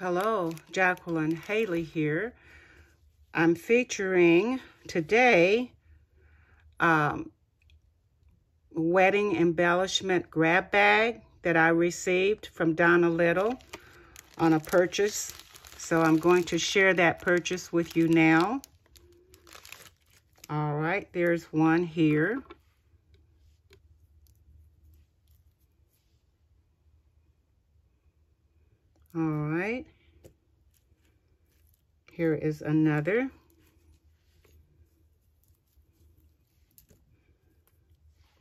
Hello, Jacqueline Haley here. I'm featuring today um, wedding embellishment grab bag that I received from Donna Little on a purchase. So I'm going to share that purchase with you now. All right, there's one here. All right. Here is another.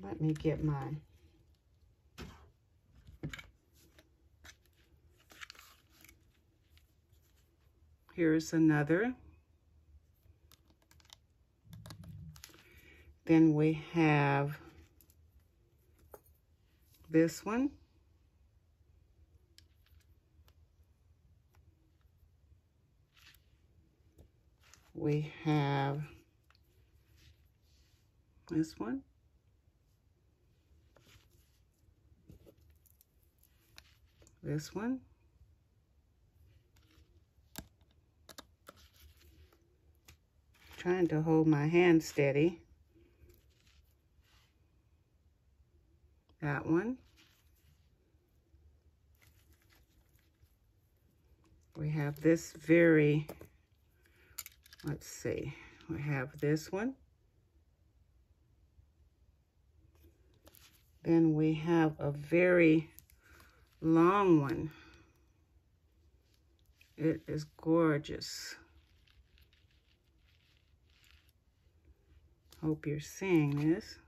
Let me get my Here's another. Then we have this one. We have this one. This one. Trying to hold my hand steady. That one. We have this very let's see, we have this one. Then we have a very long one. It is gorgeous. Hope you're seeing this.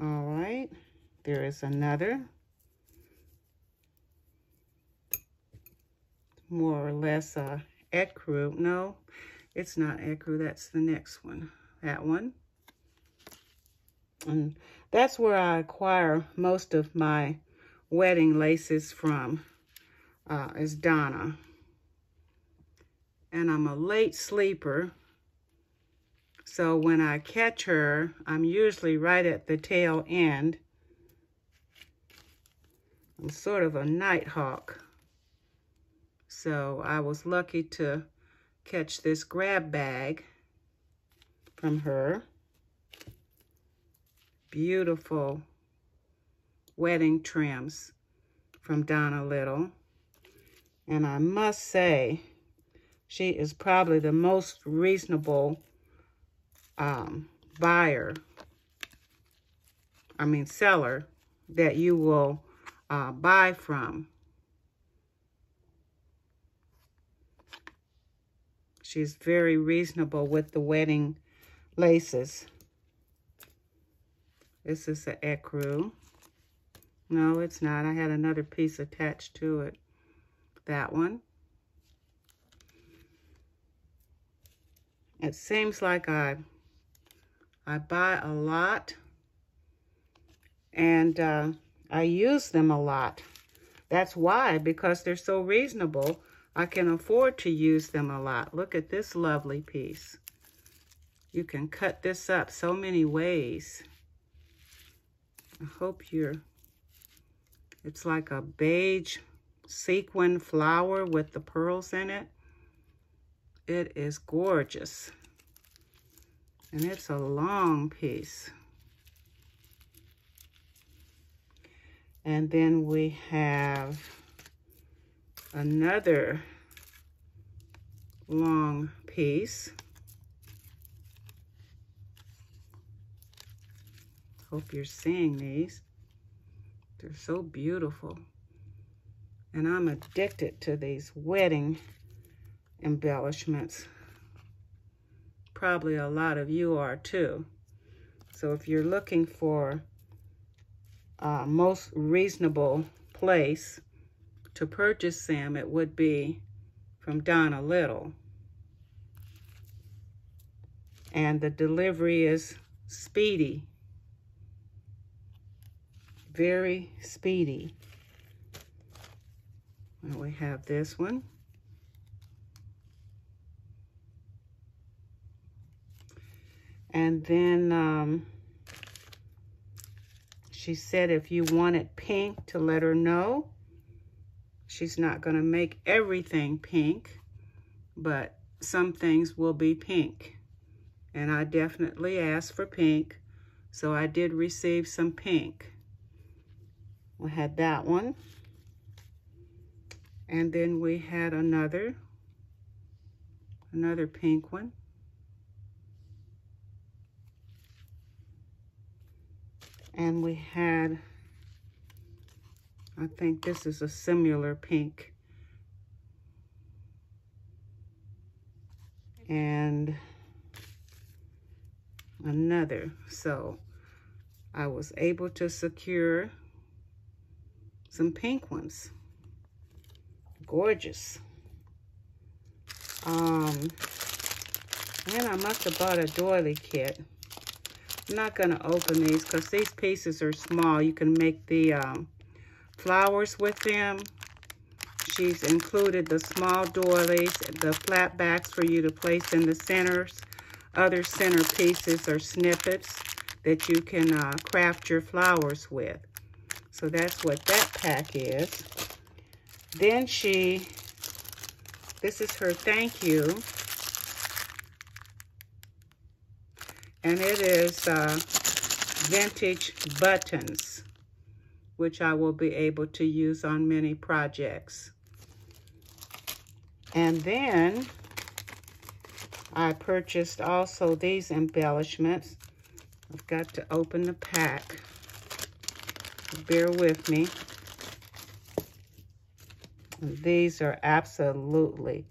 All right, there is another. More or less uh, ecru. No, it's not ecru. That's the next one. That one. And that's where I acquire most of my wedding laces from, uh, is Donna. And I'm a late sleeper. So when I catch her, I'm usually right at the tail end. I'm sort of a night hawk. So I was lucky to catch this grab bag from her. Beautiful wedding trims from Donna Little. And I must say, she is probably the most reasonable um, buyer, I mean seller, that you will uh, buy from. She's very reasonable with the wedding laces. This is the ecru. No, it's not. I had another piece attached to it. That one. It seems like I, I buy a lot and uh, I use them a lot. That's why, because they're so reasonable. I can afford to use them a lot. Look at this lovely piece. You can cut this up so many ways. I hope you're, it's like a beige sequin flower with the pearls in it. It is gorgeous. And it's a long piece. And then we have another long piece. Hope you're seeing these. They're so beautiful. And I'm addicted to these wedding embellishments. Probably a lot of you are too. So if you're looking for a most reasonable place to purchase them, it would be from Donna Little. And the delivery is speedy. Very speedy. And we have this one. And then um, she said if you wanted pink to let her know She's not going to make everything pink, but some things will be pink. And I definitely asked for pink, so I did receive some pink. We had that one. And then we had another, another pink one. And we had, I think this is a similar pink. And another. So I was able to secure some pink ones. Gorgeous. Um, and I must have bought a doily kit. I'm not going to open these because these pieces are small. You can make the um, flowers with them. She's included the small doilies, the flat backs for you to place in the centers. Other center pieces are snippets that you can uh, craft your flowers with. So that's what that pack is. Then she, this is her thank you. and it is uh, vintage buttons, which I will be able to use on many projects. And then I purchased also these embellishments. I've got to open the pack. Bear with me. These are absolutely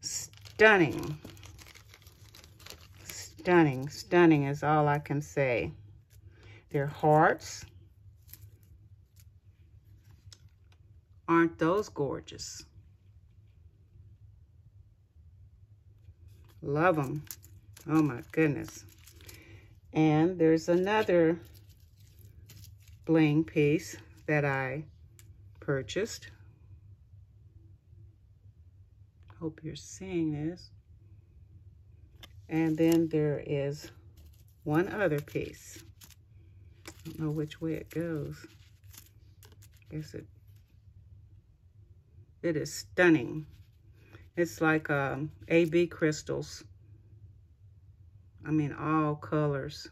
stunning. Stunning, stunning is all I can say. They're hearts. Aren't those gorgeous? Love them. Oh my goodness. And there's another bling piece that I purchased. Hope you're seeing this. And then there is one other piece. I don't know which way it goes. Guess it, it is stunning. It's like um, AB crystals. I mean, all colors.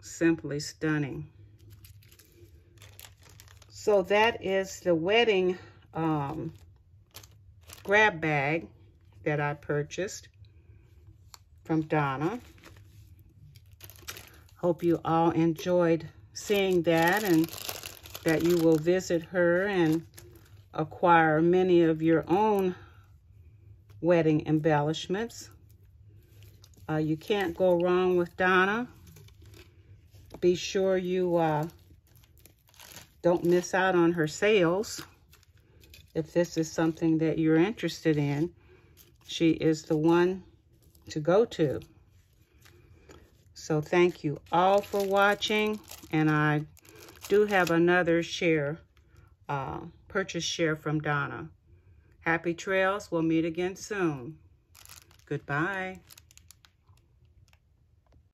Simply stunning. So that is the wedding um, grab bag that I purchased from Donna. Hope you all enjoyed seeing that and that you will visit her and acquire many of your own wedding embellishments. Uh, you can't go wrong with Donna. Be sure you uh, don't miss out on her sales. If this is something that you're interested in, she is the one to go to. So thank you all for watching. And I do have another share, uh, purchase share from Donna. Happy trails. We'll meet again soon. Goodbye.